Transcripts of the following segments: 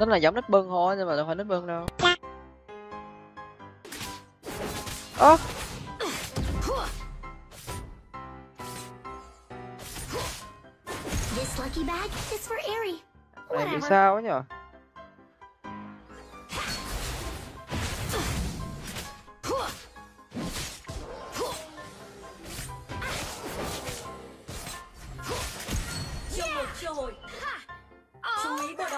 Nó là giống nít bưng thôi nhưng mà đâu phải nít bưng đâu. Ơ. This lucky bag is for Airy. này bị sao ấy nhở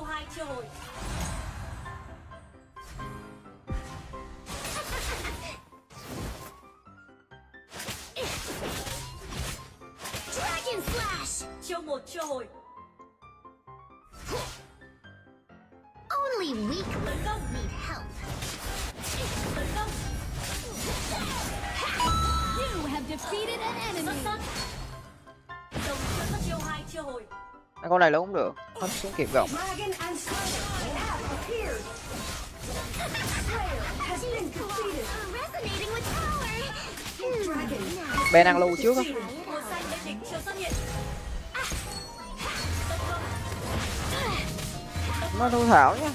Chiêu hai cơ hội. Dragon Slash! Chiêu một cơ hội. Only weak Tấn công. need help. Tấn công. You have defeated an sắc. Đồng chưa có chiêu hai cơ hội. Mấy con này là cũng được hết xuống kịp gọng Ben ăn lưu trước á nó thu thảo Dragon!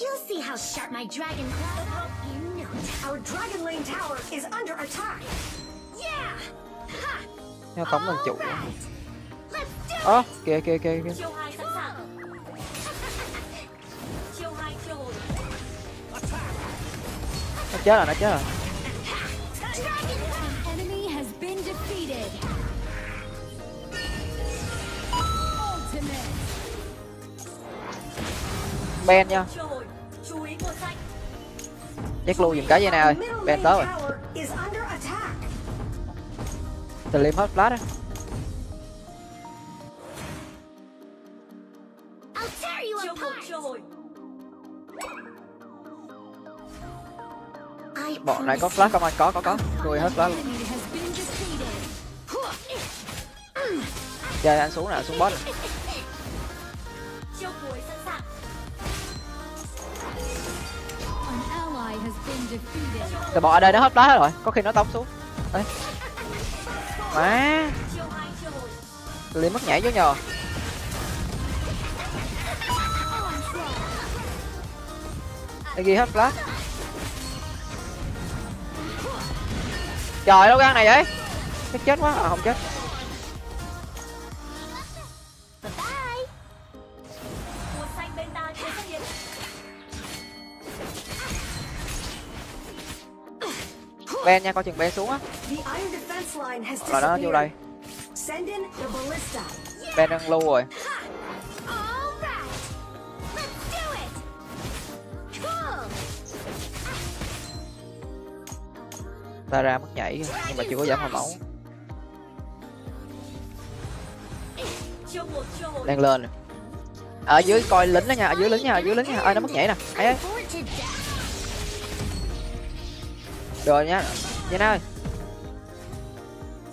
You'll see how sharp my dragon claws are in no time. Our Dragon Lane Tower is under attack nha Ha! tống làm chủ. Ơ à, kìa kìa kìa kìa. Nó chết rồi nó chết rồi. Ben nha. Chắc lưu dùm cái dây nè ơi, ben tới rồi một apart. cơ hội. I bọn này có flash không anh? Có có có. Tôi hết flash luôn. been defeated. chơi anh xuống nè xuống boss từ bọn ở đây nó hết flash hết rồi. Có khi nó tống xuống. Ê má. Chiêu liêm mất nhảy chứ nhờ. Đây ghi hết flash. Trời, đâu gan này vậy? Chết chết quá à không chết. Ben nha coi chừng ben xuống á. The iron defense line has rồi nó vô đây. Send in the ballista. ben đang lưu rồi. All right. Let's do it. Cool. ta ra mất nhảy nhưng mà chưa có giảm hồi máu đang lên. Ở dưới coi lính đó nha ở dưới lính nha ở dưới lính nha. Ơi nó mất nhảy nè. Ấy rồi nhá. Jenna ơi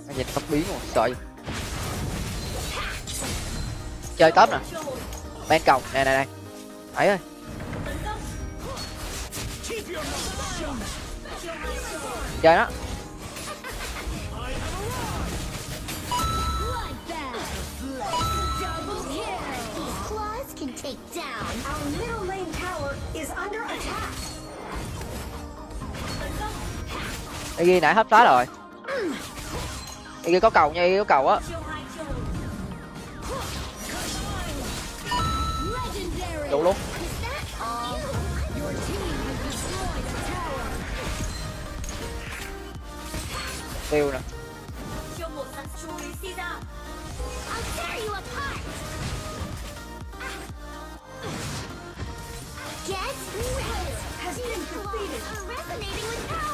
Anh nhìn tóc biến rồi sợ gì chơi top nè. Cơ hội. còng nè nè nè. Ấy ơi. Chơi nó ghi nãy hấp phá rồi đây ghi có cầu nha ghi có cầu á đủ luôn tiêu nè. Get ready. Has been. Are resonating with power.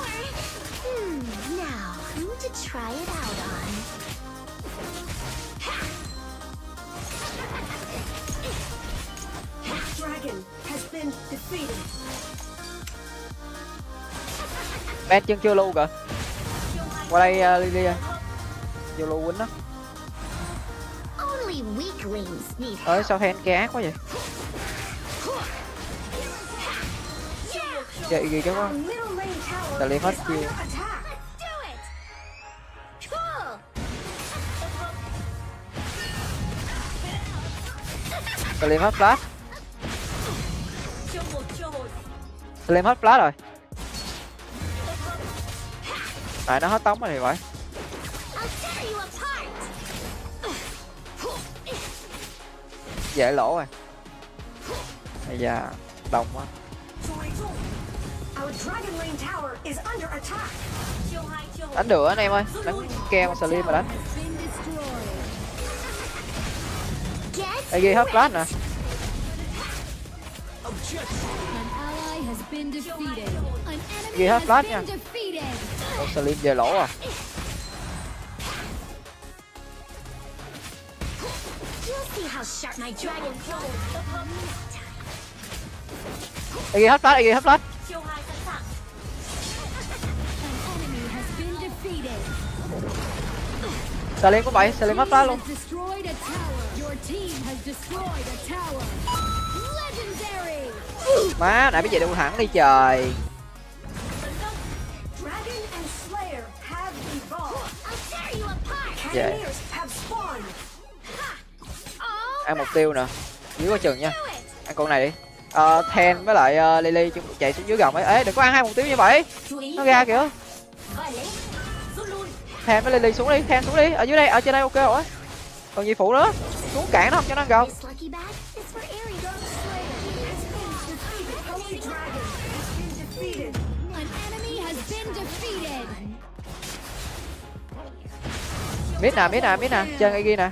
Hmm. Now, who to try it out on. Dragon has been defeated. Ben chân chưa lưu kìa qua đây uh, Lily ơi vô lưu quýnh đó Only weaklings need ơi sao Hen kia ác quá vậy? Chạy gì cái quá. tower Tao lên hết is Tao hết flash. Tao hết flash rồi. Tại nó hết tống rồi thì phải. Dễ lỗ rồi. Bây giờ đồng quá. Đánh được anh em ơi. Đánh keo slim mà đánh An hấp Ghi hết ghi hấp been nha. con slim về lỗ à? You'll ghi hết flash đây ghi hết flash An có bảy Salim hết flash luôn? Team has destroyed a tower. Legendary. má nãy bây giờ đụng thẳng đi trời. Dragon and Slayer have evolved. I'll tear you apart! Dạ. Cannoneers have spawned. Ăn mục tiêu nè. Dưới qua chừng nha. Ăn con này đi. Ờ Ten với lại uh, Lily chung chạy xuống dưới gầm ấy. Ê đừng có ăn hai mục tiêu như vậy. Nó ra kìa. Ten với Lily xuống đi. Ten xuống đi. Ở dưới đây. Ở trên đây ok rồi. Còn gì phụ nữa xuống cản nó không cho nó defeated. biết nè biết nè biết nè. Chơi ngay ghi nè!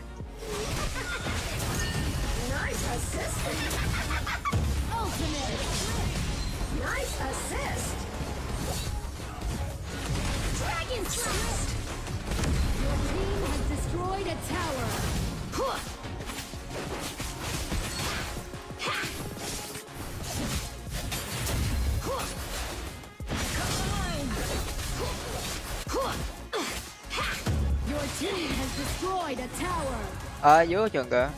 Your team has destroyed a tower. Tower. ờ dưới qua chừng kìa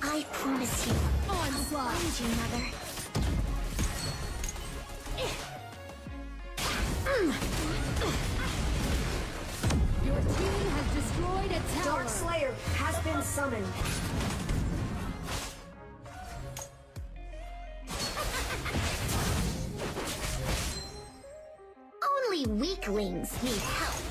I promise you, Onslaught. find you, mother. Your team has destroyed a tower. Dark Slayer has been summoned. Only weaklings need help.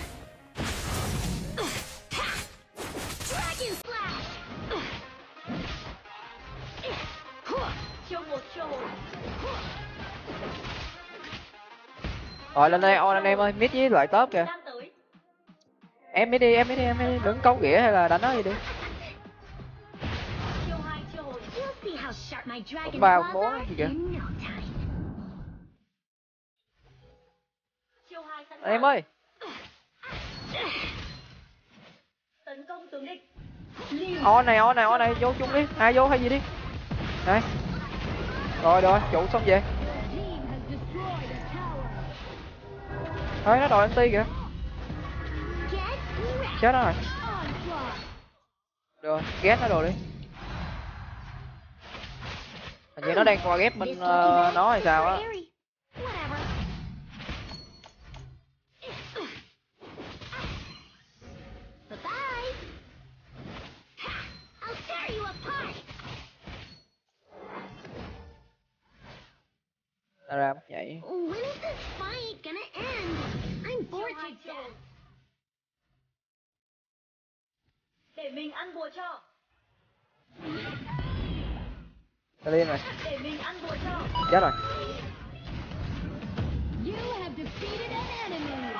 Rồi lên đây on anh em ơi mid với loại top kìa. Em mới đi em mới đi em mới đi. Đứng cấu ghĩa hay là đánh nó gì đi. Ba, bốn gì kìa. anh em ơi. On này on này on này vô chung đi. Ai vô hay gì đi. Đây. rồi rồi chủ xong về. Thôi nó đòi anh ti kìa chết nó rồi Được ghét nó đồ đi hình như nó đang qua ghép bên uh, nó hay sao for á Ares. Whatever. Bye-bye. Để mình ăn bùa cho. Nó lên rồi để mình ăn bùa cho. Chết rồi. You have defeated an enemy.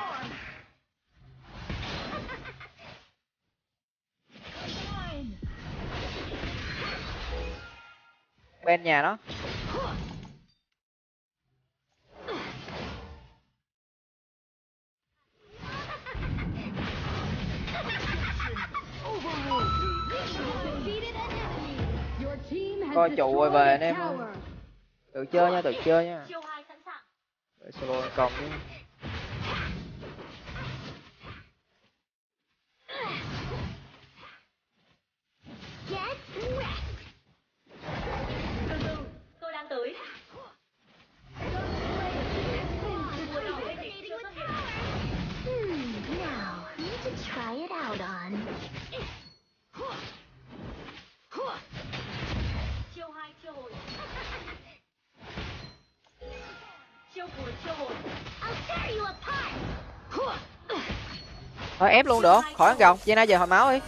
bên nhà nó coi trụ rồi về anh em tự chơi nha tự chơi nha. Solo còn đi thôi, ép luôn được. Khỏi ăn gồng Jenna giờ hồi máu đi.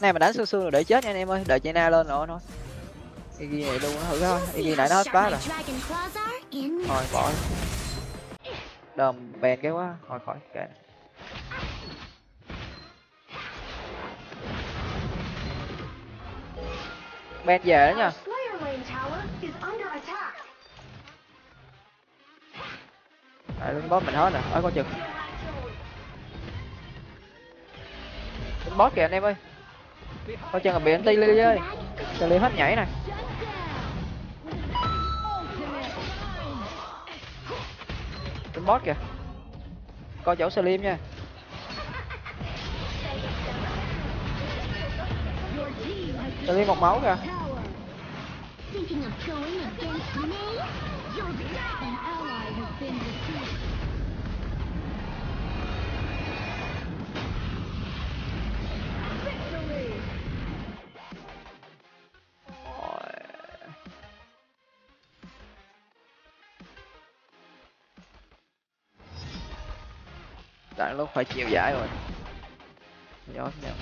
Này, mà đánh xương xương rồi để chết nha anh em ơi. Đợi Jenna lên rồi thôi. Iggy này luôn nó thử thôi Iggy nãy nó hết quá rồi. Thôi, bỏ đờm bèn cái quá. Thôi, khỏi. Kệ. Ben về đó nha. Our lane tower is under attack. Đấy, lính boss mình hết rồi, ở coi chừng. Chiêu boss kìa anh em ơi. Coi chừng là bị anh ti ly ơi. Cho ly hết nhảy này Lính boss kìa. Coi chỗ Slim nha. Slim một máu kìa. Thinking of going against me? You're dead! An ally has been defeated. Rồi. Đang lúc phải chịu giải rồi Gió nhau